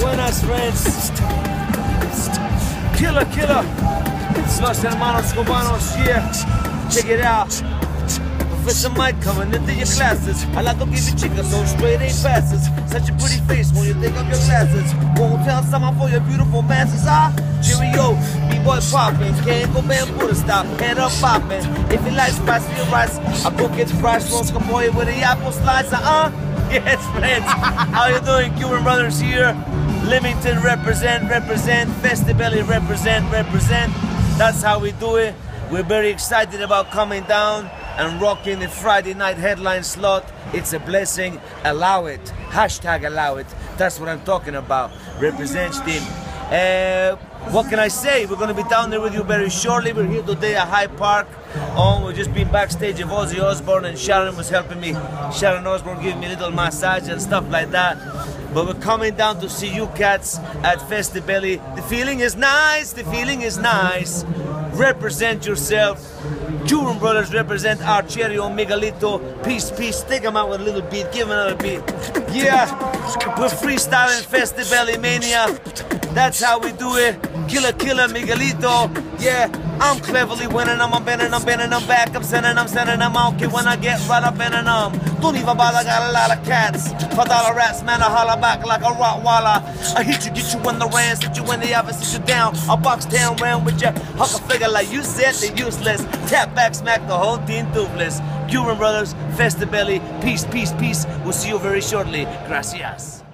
Buenas, friends. Killer, killer. Los Hermanos Cubanos, yeah. Check it out. Professor Mike coming into your classes. I like to give you chicas so straight ain't passes. Such a pretty face when you take off your glasses. Won't tell someone for your beautiful masses, ah. Cheerio, B-boy poppin', can't go bamboo to stop, head up poppin'. If you like spicy rice, I go get fresh rolls, boy with the apple slice, uh-uh. Yes, friends. How you doing, Cuban brothers here? Lymington represent, represent, Festibelly represent, represent. That's how we do it. We're very excited about coming down and rocking the Friday night headline slot. It's a blessing. Allow it. Hashtag allow it. That's what I'm talking about. Represent team. Uh, what can I say? We're going to be down there with you very shortly. We're here today at Hyde Park. Um, we've just been backstage of Ozzy Osbourne and Sharon was helping me. Sharon Osbourne giving me a little massage and stuff like that. But we're coming down to see you cats at Festibelly. The feeling is nice. The feeling is nice. Represent yourself. Cuban Brothers represent Archerio Miguelito. Peace, peace. Take them out with a little beat. Give them another beat. Yeah, we're freestyling Festibelly Mania. That's how we do it. Killer, killer, Miguelito. Yeah, I'm cleverly winning them. I'm bending them, bending them back. I'm sending, I'm sending them out. Okay, when I get right up in them. Don't even bother, got a lot of cats. For dollar rats, man, I holler back like a Rottweiler. I hit you, get you in the ran, sit you in the office, sit you down. I box down round with you. Huck a figure like you said, they useless. Tap back, smack the whole team toothless. Cuban Brothers, Festibelly, peace, peace, peace. We'll see you very shortly. Gracias.